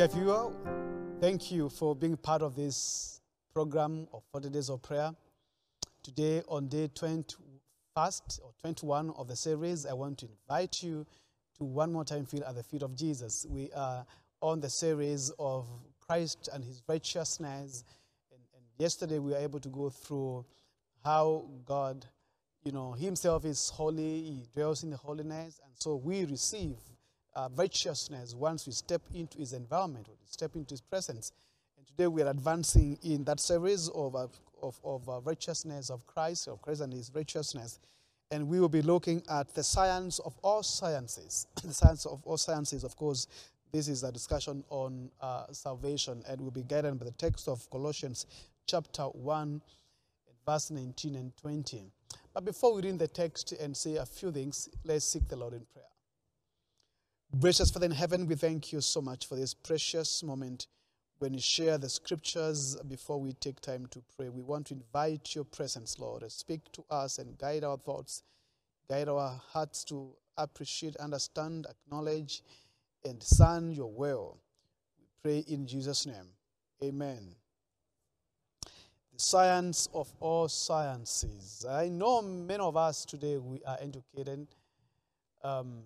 dear viewer, thank you for being part of this program of 40 Days of Prayer. Today, on day 21st or 21 of the series, I want to invite you to one more time feel at the feet of Jesus. We are on the series of Christ and his righteousness. And, and yesterday, we were able to go through how God, you know, himself is holy, he dwells in the holiness, and so we receive uh, righteousness once we step into his environment, we step into his presence. And today we are advancing in that series of, uh, of, of uh, righteousness of Christ, of Christ and his righteousness. And we will be looking at the science of all sciences. the science of all sciences, of course, this is a discussion on uh, salvation, and we'll be guided by the text of Colossians chapter 1, verse 19 and 20. But before we read the text and say a few things, let's seek the Lord in prayer. Gracious Father in heaven, we thank you so much for this precious moment when you share the scriptures before we take time to pray. We want to invite your presence, Lord. Speak to us and guide our thoughts, guide our hearts to appreciate, understand, acknowledge, and discern your will. We pray in Jesus' name. Amen. The science of all sciences. I know many of us today we are educated. Um,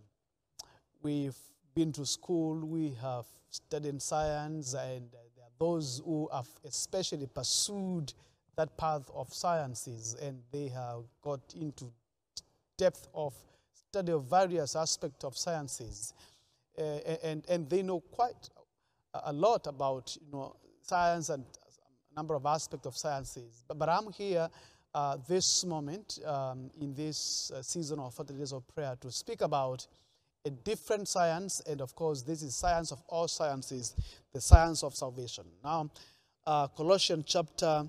We've been to school, we have studied science, and there are those who have especially pursued that path of sciences and they have got into depth of study of various aspects of sciences. Uh, and, and they know quite a lot about you know, science and a number of aspects of sciences. But, but I'm here uh, this moment um, in this uh, season of 40 Days of Prayer to speak about a different science, and of course, this is science of all sciences, the science of salvation. Now, uh, Colossians chapter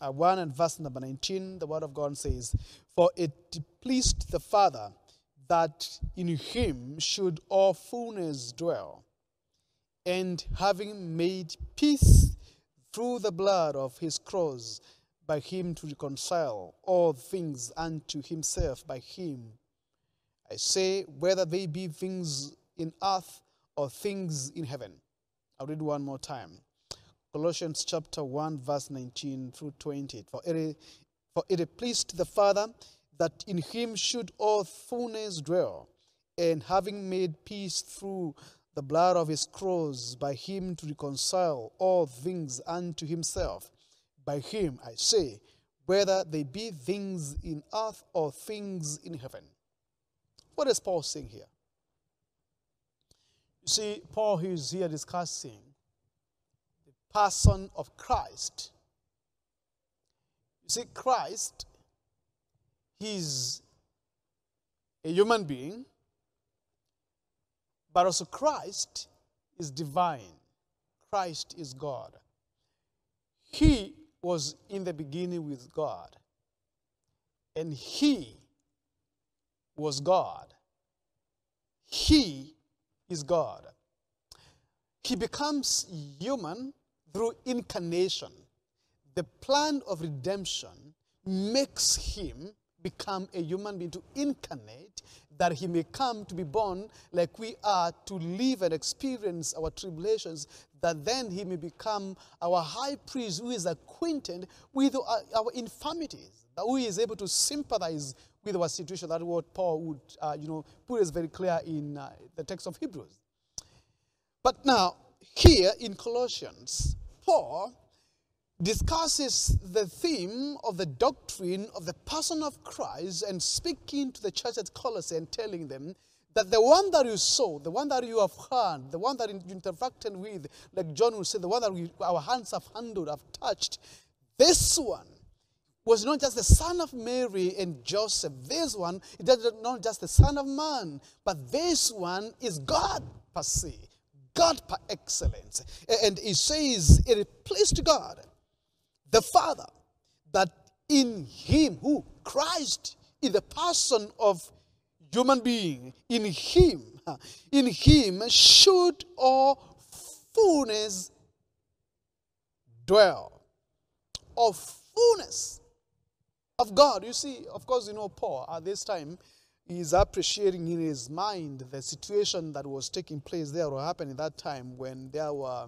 uh, 1 and verse number 19, the word of God says, For it pleased the Father that in him should all fullness dwell, and having made peace through the blood of his cross, by him to reconcile all things unto himself, by him I say, whether they be things in earth or things in heaven. I'll read one more time. Colossians chapter 1, verse 19 through 20. For it, for it pleased the Father that in him should all fullness dwell, and having made peace through the blood of his cross, by him to reconcile all things unto himself. By him, I say, whether they be things in earth or things in heaven. What is Paul saying here? You see, Paul is here discussing the person of Christ. You see, Christ, he's a human being, but also Christ is divine. Christ is God. He was in the beginning with God, and he was God. He is God. He becomes human through incarnation. The plan of redemption makes him become a human being to incarnate, that he may come to be born like we are to live and experience our tribulations, that then he may become our high priest who is acquainted with our, infirmities, that who is able to sympathize with our situation. That's what Paul would, uh, you know, put us very clear in uh, the text of Hebrews. But now, here in Colossians, Paul discusses the theme of the doctrine of the person of Christ and speaking to the church at Colossae and telling them that the one that you saw, the one that you have heard, the one that you interacted with, like John would say, the one that we, our hands have handled, have touched, this one was not just the son of Mary and Joseph. This one is not just the son of man, but this one is God per se, God per excellence. And he says, it pleased God, the Father, that in him, who? Christ, in the person of human being, in him, in him should all fullness dwell. Of fullness of God. You see, of course, you know, Paul at this time, he's appreciating in his mind the situation that was taking place there or happened in that time when there were,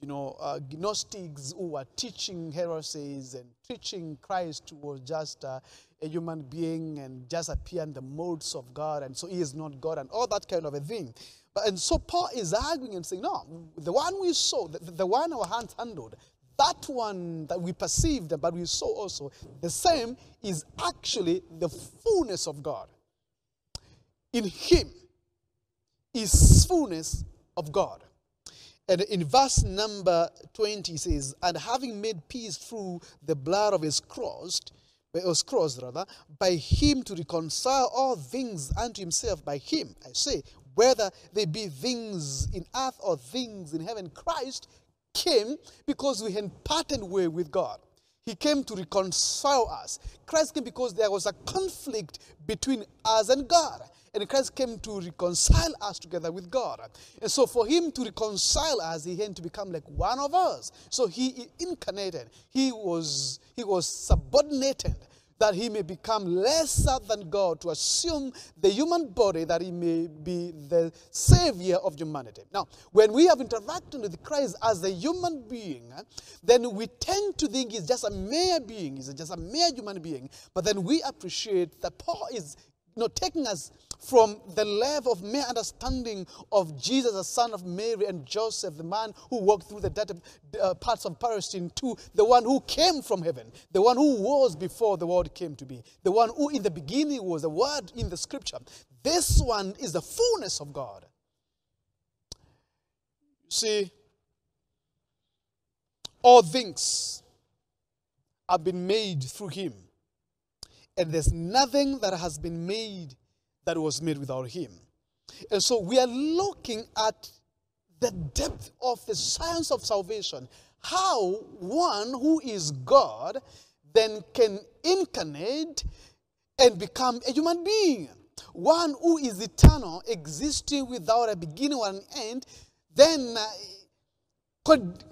you know, uh, Gnostics who were teaching heresies and teaching Christ was just uh, a human being and just appear in the modes of God, and so he is not God, and all that kind of a thing. But, and so Paul is arguing and saying, no, the one we saw, the, the one our hands handled, that one that we perceived, but we saw also, the same is actually the fullness of God. In Him is fullness of God. And in verse number 20 says, And having made peace through the blood of his cross, his cross rather, by him to reconcile all things unto himself, by him, I say, whether they be things in earth or things in heaven, Christ came because we had parted way with God. He came to reconcile us. Christ came because there was a conflict between us and God. And Christ came to reconcile us together with God. And so for him to reconcile us, he had to become like one of us. So he incarnated. He was, he was subordinated that he may become lesser than God, to assume the human body that he may be the savior of humanity. Now, when we have interacted with Christ as a human being, then we tend to think he's just a mere being, he's just a mere human being. But then we appreciate that Paul is know, taking us from the level of mere understanding of Jesus, the son of Mary and Joseph, the man who walked through the dead, uh, parts of Palestine, to the one who came from heaven, the one who was before the world came to be, the one who in the beginning was the word in the scripture. This one is the fullness of God. See, all things have been made through him and there's nothing that has been made that was made without him. And so we are looking at the depth of the science of salvation. How one who is God then can incarnate and become a human being. One who is eternal, existing without a beginning or an end, then uh, could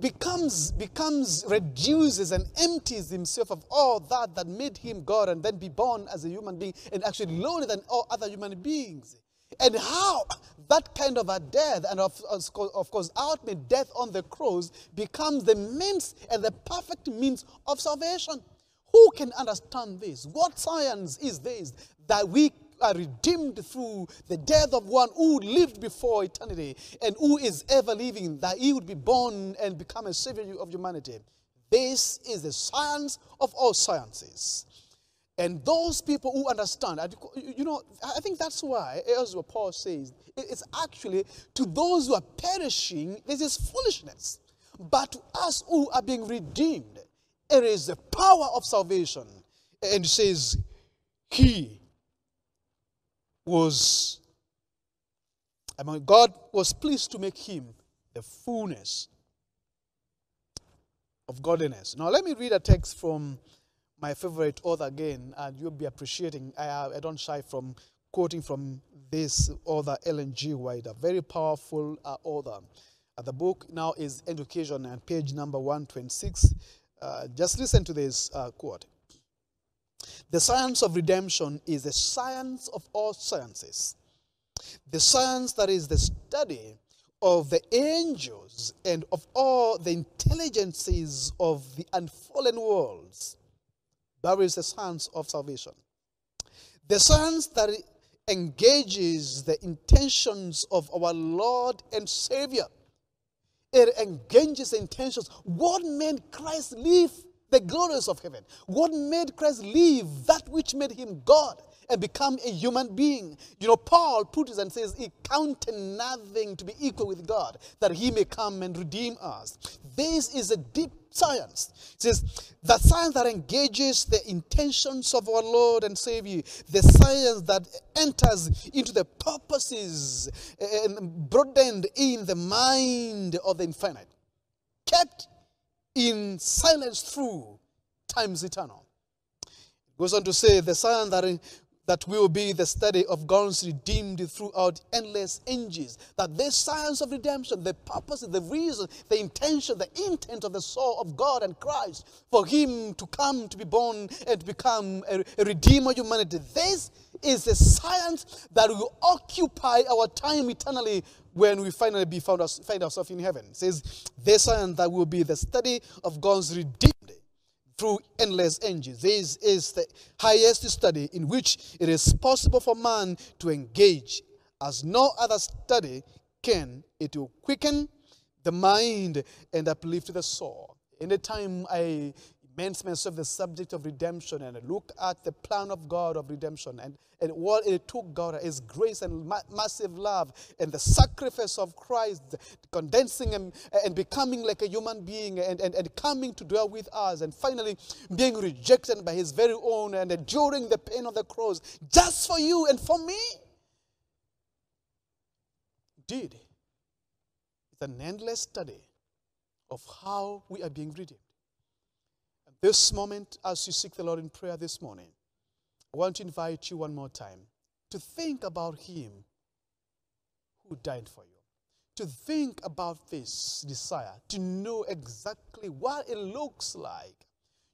becomes, becomes, reduces and empties himself of all that that made him God and then be born as a human being and actually lower than all other human beings. And how that kind of a death, and of, of course, ultimate death on the cross, becomes the means and the perfect means of salvation. Who can understand this? What science is this that we are redeemed through the death of one who lived before eternity and who is ever living, that he would be born and become a savior of humanity. This is the science of all sciences. And those people who understand, you know, I think that's why, as what Paul says, it's actually to those who are perishing, this is foolishness. But to us who are being redeemed, it is the power of salvation. And says, He was, I mean, God was pleased to make him the fullness of godliness. Now, let me read a text from my favorite author again, and you'll be appreciating. I, I don't shy from quoting from this author, Ellen G. White, a very powerful uh, author. Uh, the book now is Education, and page number 126. Uh, just listen to this uh, quote. The science of redemption is the science of all sciences. The science that is the study of the angels and of all the intelligences of the unfallen worlds. That is the science of salvation. The science that engages the intentions of our Lord and Savior. It engages the intentions. What made Christ live the glories of heaven. What made Christ live that which made him God and become a human being? You know, Paul puts it and says, He counted nothing to be equal with God, that he may come and redeem us. This is a deep science. It says, the science that engages the intentions of our Lord and Savior, the science that enters into the purposes eh, and broadened in the mind of the infinite, kept in silence through times eternal. It goes on to say the science that, that will be the study of God's redeemed throughout endless ages. That this science of redemption, the purpose, the reason, the intention, the intent of the soul of God and Christ for Him to come to be born and to become a, a redeemer of humanity. This is the science that will occupy our time eternally when we finally be found us, find ourselves in heaven. It says, the science that will be the study of God's redeemed through endless ages. This is the highest study in which it is possible for man to engage as no other study can. It will quicken the mind and uplift the soul. Anytime I immerse myself the subject of redemption and look at the plan of God of redemption and, and what it took God, His grace and ma massive love and the sacrifice of Christ, condensing and, and becoming like a human being and, and, and coming to dwell with us and finally being rejected by His very own and enduring the pain of the cross just for you and for me. Indeed, it's an endless study of how we are being redeemed. This moment, as you seek the Lord in prayer this morning, I want to invite you one more time to think about Him who died for you. To think about this desire, to know exactly what it looks like.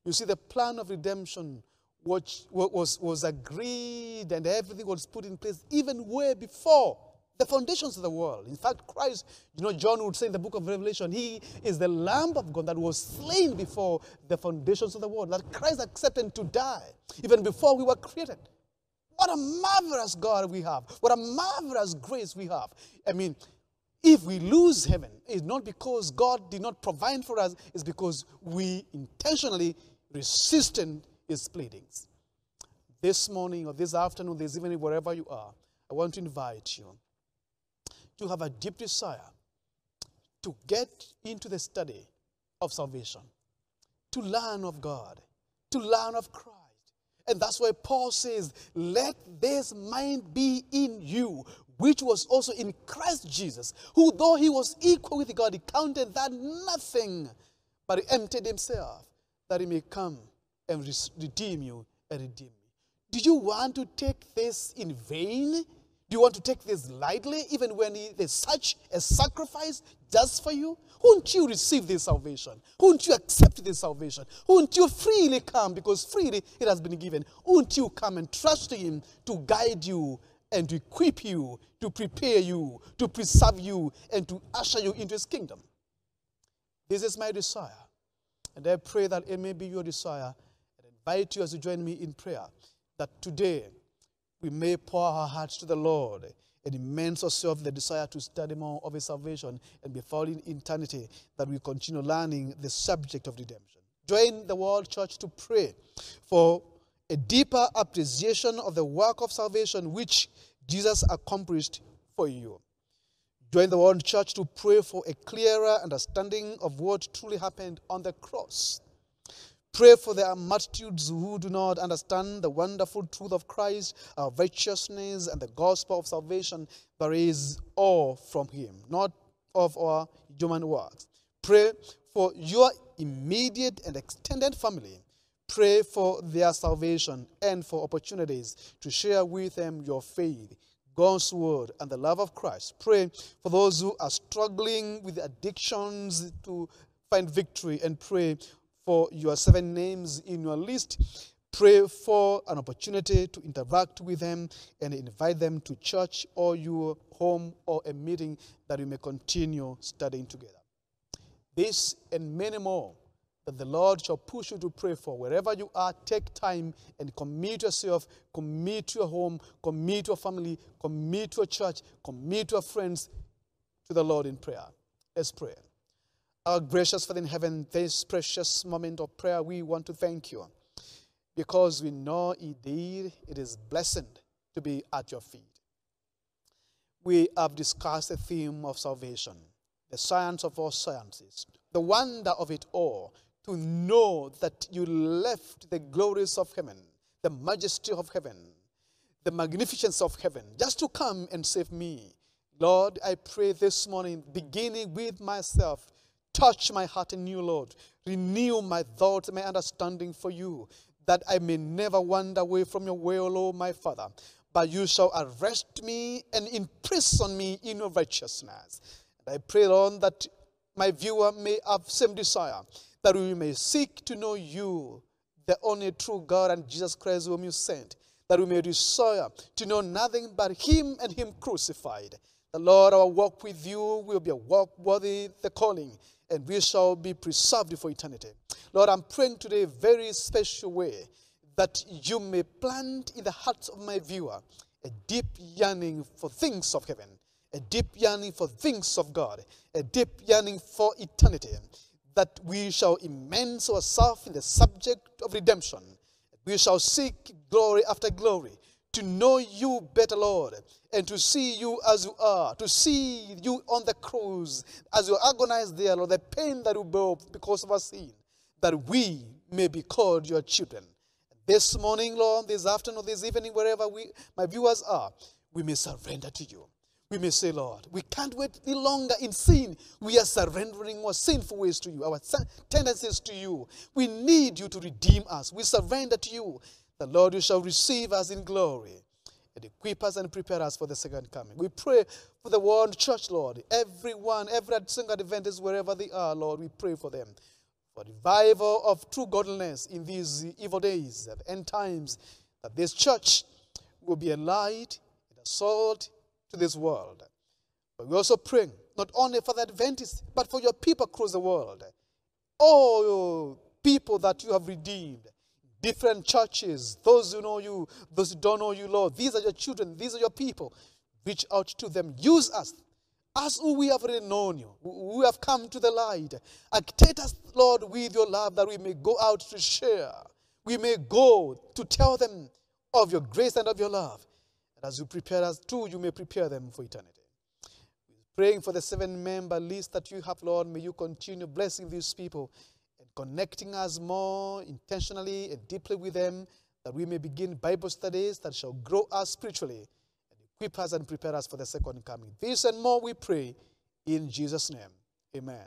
You see, the plan of redemption which was, was agreed and everything was put in place even way before the foundations of the world. In fact, Christ, you know, John would say in the book of Revelation, he is the Lamb of God that was slain before the foundations of the world, that Christ accepted to die even before we were created. What a marvelous God we have. What a marvelous grace we have. I mean, if we lose heaven, it's not because God did not provide for us, it's because we intentionally resisted his pleadings. This morning or this afternoon, this evening, wherever you are, I want to invite you to have a deep desire to get into the study of salvation, to learn of God, to learn of Christ. And that's why Paul says, Let this mind be in you, which was also in Christ Jesus, who, though he was equal with God, he counted that nothing, but he emptied himself that he may come and redeem you and redeem me. Do you want to take this in vain? Do you want to take this lightly, even when there's such a sacrifice just for you? Won't you receive this salvation? Won't you accept this salvation? Won't you freely come because freely it has been given? Won't you come and trust Him to guide you and to equip you, to prepare you, to preserve you, and to usher you into His kingdom? This is my desire. And I pray that it may be your desire. And invite you as you join me in prayer that today, we may pour our hearts to the Lord and immense ourselves the desire to study more of His salvation and be found in eternity, that we continue learning the subject of redemption. Join the World Church to pray for a deeper appreciation of the work of salvation which Jesus accomplished for you. Join the World Church to pray for a clearer understanding of what truly happened on the cross. Pray for the multitudes who do not understand the wonderful truth of Christ, our righteousness, and the gospel of salvation, but is all from Him, not of our human works. Pray for your immediate and extended family. Pray for their salvation and for opportunities to share with them your faith, God's word, and the love of Christ. Pray for those who are struggling with addictions to find victory and pray for your seven names in your list. Pray for an opportunity to interact with them and invite them to church or your home or a meeting that you may continue studying together. This and many more that the Lord shall push you to pray for. Wherever you are, take time and commit yourself, commit to your home, commit to your family, commit to your church, commit to your friends to the Lord in prayer. Let's pray. Our gracious Father in heaven, this precious moment of prayer, we want to thank you because we know indeed it is blessed to be at your feet. We have discussed the theme of salvation, the science of all sciences, the wonder of it all, to know that you left the glories of heaven, the majesty of heaven, the magnificence of heaven, just to come and save me. Lord, I pray this morning, beginning with myself, Touch my heart anew, Lord. Renew my thoughts, my understanding for you, that I may never wander away from your way, O Lord, my Father. But you shall arrest me and imprison me in your righteousness. And I pray, Lord, that my viewer may have same desire, that we may seek to know you, the only true God and Jesus Christ whom you sent, that we may desire to know nothing but Him and Him crucified. The Lord, our walk with you will be a walk worthy the calling, and we shall be preserved for eternity. Lord, I'm praying today a very special way that you may plant in the hearts of my viewer a deep yearning for things of heaven, a deep yearning for things of God, a deep yearning for eternity, that we shall immerse ourselves in the subject of redemption. We shall seek glory after glory to know you better, Lord, and to see you as you are, to see you on the cross as you agonize there, Lord, the pain that you bear because of our sin, that we may be called your children. This morning, Lord, this afternoon, this evening, wherever we, my viewers are, we may surrender to you. We may say, Lord, we can't wait any longer in sin. We are surrendering our sinful ways to you, our tendencies to you. We need you to redeem us. We surrender to you. The Lord, you shall receive us in glory and equip us and prepare us for the second coming. We pray for the world church, Lord. Everyone, every single Adventist, wherever they are, Lord, we pray for them for revival of true godliness in these evil days and end times, that this church will be a light and a salt to this world. But we also pray not only for the Adventists, but for your people across the world. All people that you have redeemed, different churches, those who know you, those who don't know you, Lord. These are your children, these are your people. Reach out to them. Use us as who we have already known you, we have come to the light. Activate us, Lord, with your love that we may go out to share. We may go to tell them of your grace and of your love. And as you prepare us too, you may prepare them for eternity. Praying for the seven member list that you have, Lord, may you continue blessing these people connecting us more intentionally and deeply with them, that we may begin Bible studies that shall grow us spiritually and equip us and prepare us for the second coming. This and more we pray in Jesus' name. Amen.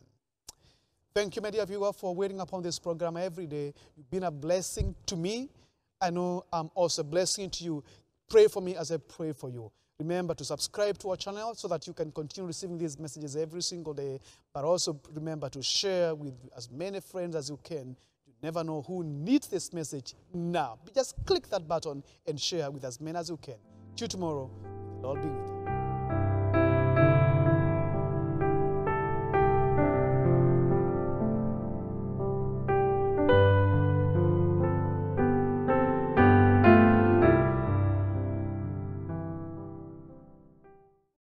Thank you, my dear viewer, for waiting upon this program every day. You've been a blessing to me. I know I'm also a blessing to you. Pray for me as I pray for you. Remember to subscribe to our channel so that you can continue receiving these messages every single day. But also remember to share with as many friends as you can. You never know who needs this message now. Just click that button and share with as many as you can. See you tomorrow. Lord be with you.